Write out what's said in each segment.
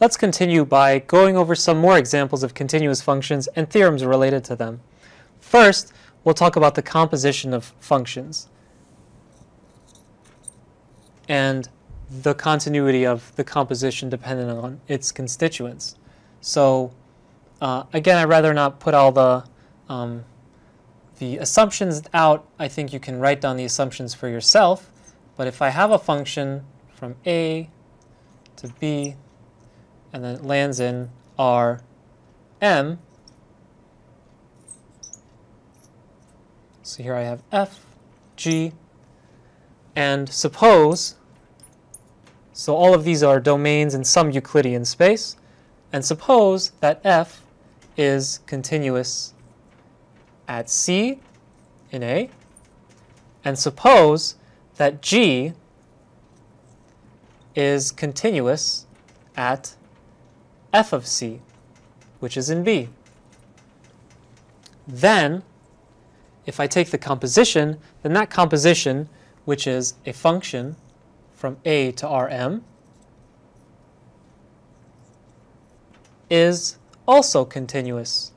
let's continue by going over some more examples of continuous functions and theorems related to them. First, we'll talk about the composition of functions and the continuity of the composition dependent on its constituents. So uh, again, I'd rather not put all the um, the assumptions out. I think you can write down the assumptions for yourself. But if I have a function from A to B, and then it lands in R M, so here I have F, G, and suppose, so all of these are domains in some Euclidean space, and suppose that F is continuous at C in A, and suppose that G is continuous at f of C, which is in B. Then, if I take the composition, then that composition, which is a function from A to Rm, is also continuous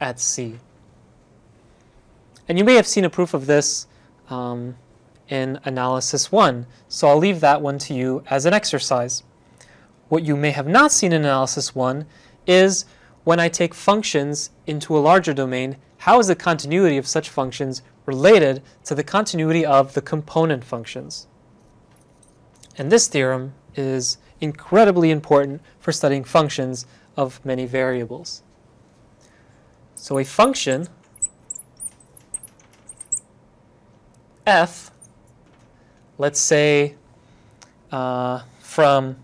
at C. And you may have seen a proof of this um, in analysis 1, so I'll leave that one to you as an exercise. What you may have not seen in analysis 1 is when I take functions into a larger domain, how is the continuity of such functions related to the continuity of the component functions? And this theorem is incredibly important for studying functions of many variables. So a function f, let's say uh, from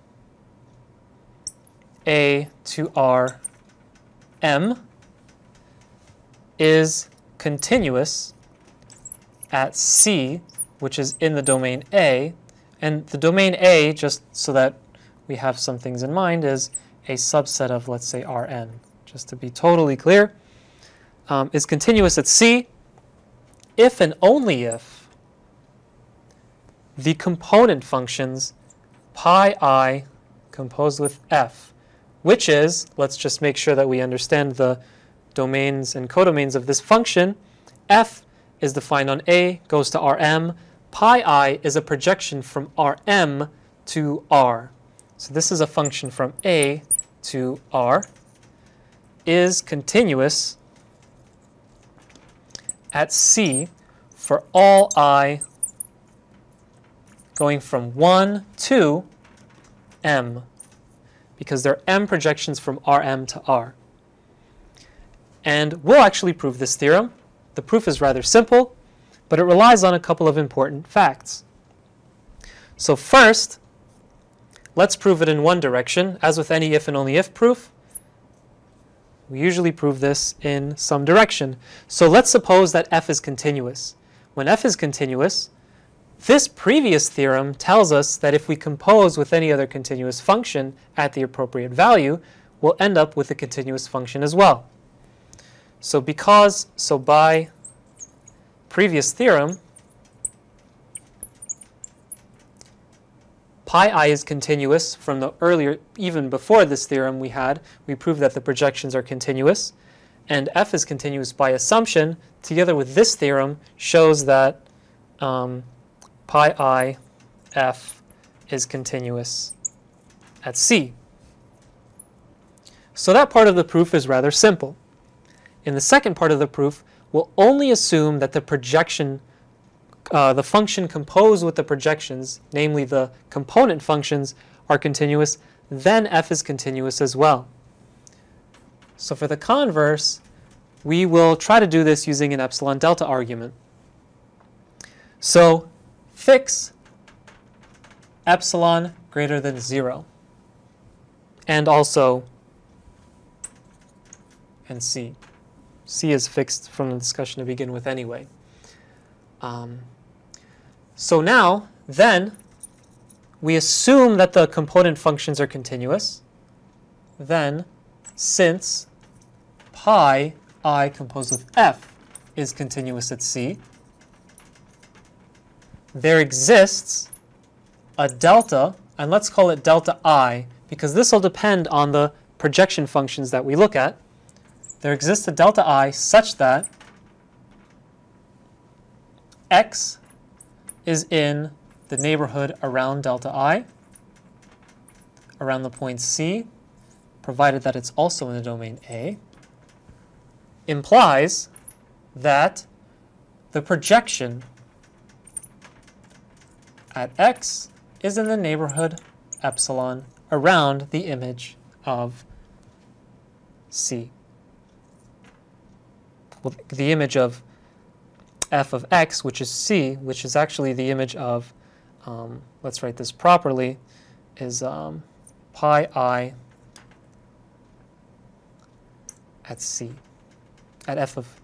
a to r m is continuous at c, which is in the domain A. And the domain A, just so that we have some things in mind, is a subset of, let's say, Rn, just to be totally clear, um, is continuous at C if and only if the component functions pi i composed with f, which is, let's just make sure that we understand the domains and codomains of this function, f is defined on A, goes to Rm, pi i is a projection from Rm to R. So this is a function from A to R. Is continuous at C for all i going from 1 to m because there are m projections from Rm to R. And we'll actually prove this theorem. The proof is rather simple, but it relies on a couple of important facts. So first, Let's prove it in one direction. As with any if and only if proof, we usually prove this in some direction. So let's suppose that f is continuous. When f is continuous, this previous theorem tells us that if we compose with any other continuous function at the appropriate value, we'll end up with a continuous function as well. So because, so by previous theorem, pi i is continuous from the earlier, even before this theorem we had, we proved that the projections are continuous. And f is continuous by assumption, together with this theorem, shows that um, pi i f is continuous at c. So that part of the proof is rather simple. In the second part of the proof, we'll only assume that the projection uh, the function composed with the projections, namely the component functions, are continuous, then f is continuous as well. So for the converse, we will try to do this using an epsilon delta argument. So fix epsilon greater than 0. And also and c. c is fixed from the discussion to begin with anyway. Um, so now, then, we assume that the component functions are continuous. Then, since pi i composed with f is continuous at c, there exists a delta, and let's call it delta i, because this will depend on the projection functions that we look at. There exists a delta i such that x is in the neighborhood around delta i, around the point C, provided that it's also in the domain A, implies that the projection at x is in the neighborhood epsilon around the image of C. Well, the image of f of x, which is c, which is actually the image of, um, let's write this properly, is um, pi i at c, at f of,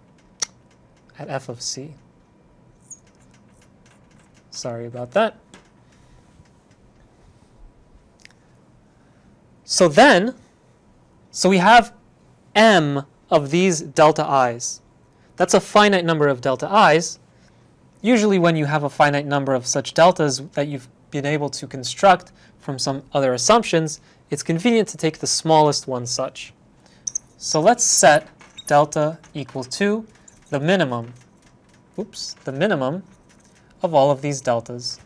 at f of c. Sorry about that. So then, so we have m of these delta i's. That's a finite number of delta i's. Usually when you have a finite number of such deltas that you've been able to construct from some other assumptions, it's convenient to take the smallest one such. So let's set delta equal to the minimum, oops, the minimum of all of these deltas.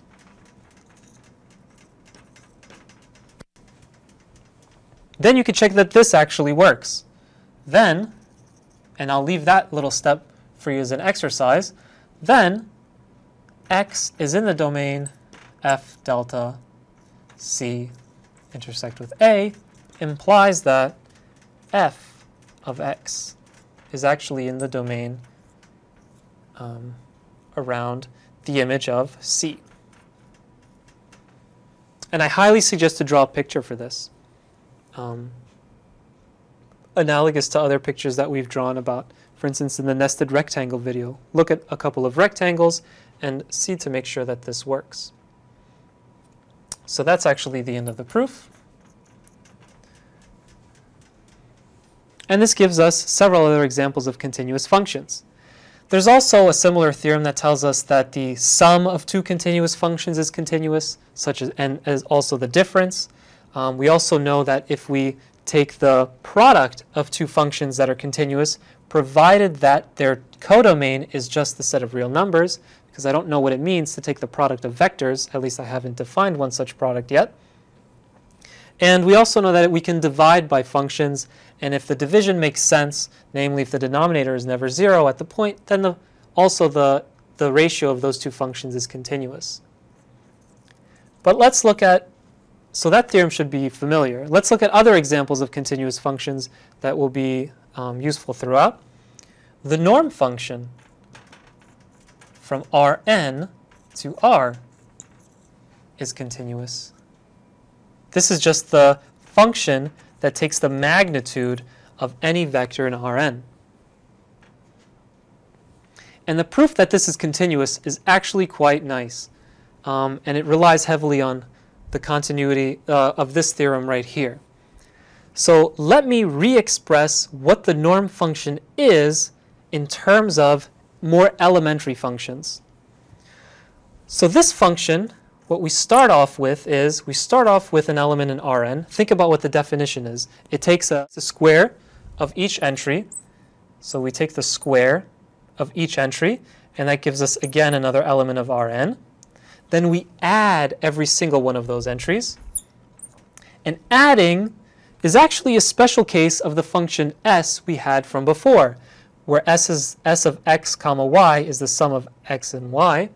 Then you can check that this actually works. Then and I'll leave that little step for you as an exercise, then x is in the domain f delta c intersect with a implies that f of x is actually in the domain um, around the image of c. And I highly suggest to draw a picture for this. Um, analogous to other pictures that we've drawn about, for instance, in the nested rectangle video. Look at a couple of rectangles and see to make sure that this works. So that's actually the end of the proof. And this gives us several other examples of continuous functions. There's also a similar theorem that tells us that the sum of two continuous functions is continuous, such as and as also the difference. Um, we also know that if we take the product of two functions that are continuous, provided that their codomain is just the set of real numbers, because I don't know what it means to take the product of vectors, at least I haven't defined one such product yet. And we also know that we can divide by functions, and if the division makes sense, namely if the denominator is never zero at the point, then the, also the, the ratio of those two functions is continuous. But let's look at so that theorem should be familiar. Let's look at other examples of continuous functions that will be um, useful throughout. The norm function from Rn to R is continuous. This is just the function that takes the magnitude of any vector in Rn. And the proof that this is continuous is actually quite nice. Um, and it relies heavily on the continuity uh, of this theorem right here. So let me re-express what the norm function is in terms of more elementary functions. So this function, what we start off with is, we start off with an element in Rn. Think about what the definition is. It takes a, square of each entry. So we take the square of each entry, and that gives us, again, another element of Rn. Then we add every single one of those entries. And adding is actually a special case of the function s we had from before, where s, is, s of x comma y is the sum of x and y.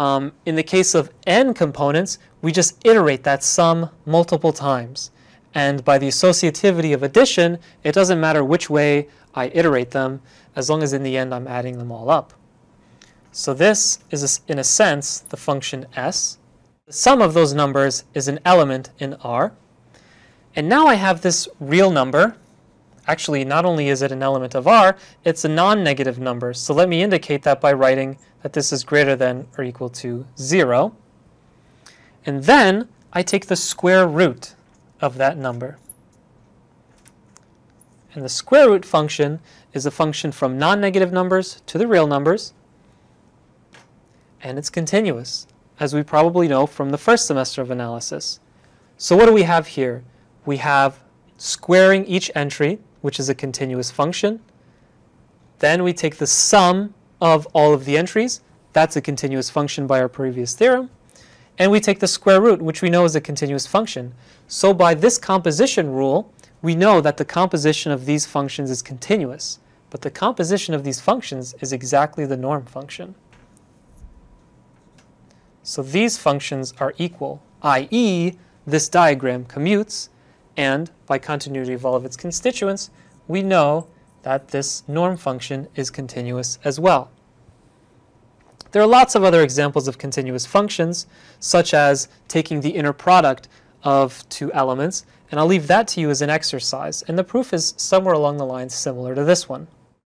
Um, in the case of n components, we just iterate that sum multiple times. And by the associativity of addition, it doesn't matter which way I iterate them, as long as in the end I'm adding them all up. So this is, in a sense, the function s. The sum of those numbers is an element in R. And now I have this real number. Actually, not only is it an element of R, it's a non-negative number. So let me indicate that by writing that this is greater than or equal to 0. And then I take the square root of that number. And the square root function is a function from non-negative numbers to the real numbers and it's continuous, as we probably know from the first semester of analysis. So what do we have here? We have squaring each entry, which is a continuous function. Then we take the sum of all of the entries. That's a continuous function by our previous theorem. And we take the square root, which we know is a continuous function. So by this composition rule, we know that the composition of these functions is continuous. But the composition of these functions is exactly the norm function. So these functions are equal, i.e., this diagram commutes, and by continuity of all of its constituents, we know that this norm function is continuous as well. There are lots of other examples of continuous functions, such as taking the inner product of two elements, and I'll leave that to you as an exercise, and the proof is somewhere along the lines similar to this one.